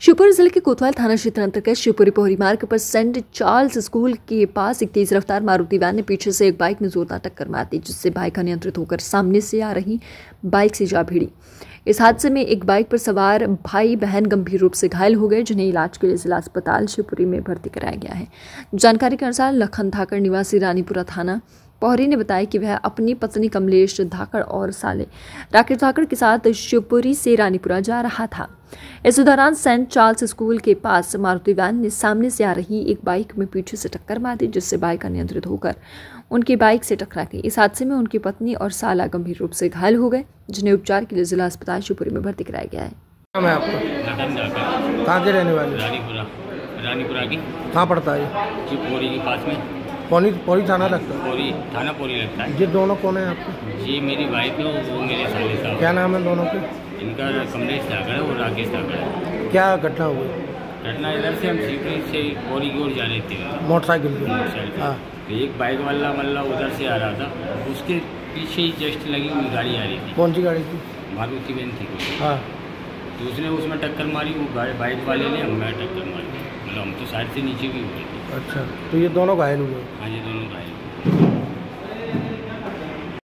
शिवपुरी ज़िले के कोतवाल थाना क्षेत्र अंतर्गत शिवपुरी पोहरी मार्ग पर सेंट चार्ल्स स्कूल के पास एक तेज रफ्तार मारुति वैन ने पीछे से एक बाइक में जोरदार टक्कर मार दी, जिससे बाइक अनियंत्रित होकर सामने से आ रही बाइक से जा भिड़ी। इस हादसे में एक बाइक पर सवार भाई बहन गंभीर रूप से घायल हो गए, जिन्हें इलाज के लिए जिला अस्पताल शिवपुरी में भर्ती कराया गया है। जानकारी के अनुसार लखन धाकड़ निवासी रानीपुरा थाना पौहरी ने बताया कि वह अपनी पत्नी कमलेश धाकड़ और साले राकेश धाकड़ के साथ शिवपुरी से रानीपुरा जा रहा था। इस दौरान सेंट चार्ल्स स्कूल के पास मारुति वैन ने सामने से आ रही एक बाइक में पीछे से टक्कर मार दी जिससे बाइक अनियंत्रित होकर उनकी बाइक से टकरा गई। इस हादसे में उनकी पत्नी और साला गंभीर रूप से घायल हो गए जिन्हें उपचार के लिए जिला अस्पताल शिवपुरी में भर्ती कराया गया है। कहाँ के रहने वाले? रानीपुरा। रानीपुरा की? कहाँ पड़ता है के पास में। पौनी पौनी थाना लगता पोरी थाना पोरी लगता है। है ये दोनों कौन है आपके? ये मेरी वाइफ है वो मेरे साले साहब क्या नाम है दोनों के? इनका कमलेश धाकड़ है और राकेश धाकड़ है। क्या घटना हुई? घटना इधर से हम सीपरी से पोरी की ओर जा रहे थे। मोटरसाइकिल पे। मोटरसाइकिल हाँ। तो एक बाइक वाला मतलब उधर से आ रहा था। उसके पीछे ही जस्ट लगी हुई गाड़ी आ रही थी। कौन सी गाड़ी थी? मारुति बहन थी। हाँ। तो उसने उसमें टक्कर मारी वो बाइक वाले ने हमें टक्कर मारी। मतलब हम तो साइड से नीचे भी हुए थे। अच्छा तो ये दोनों घायल हुए हाँ? ये दोनों गाड़ी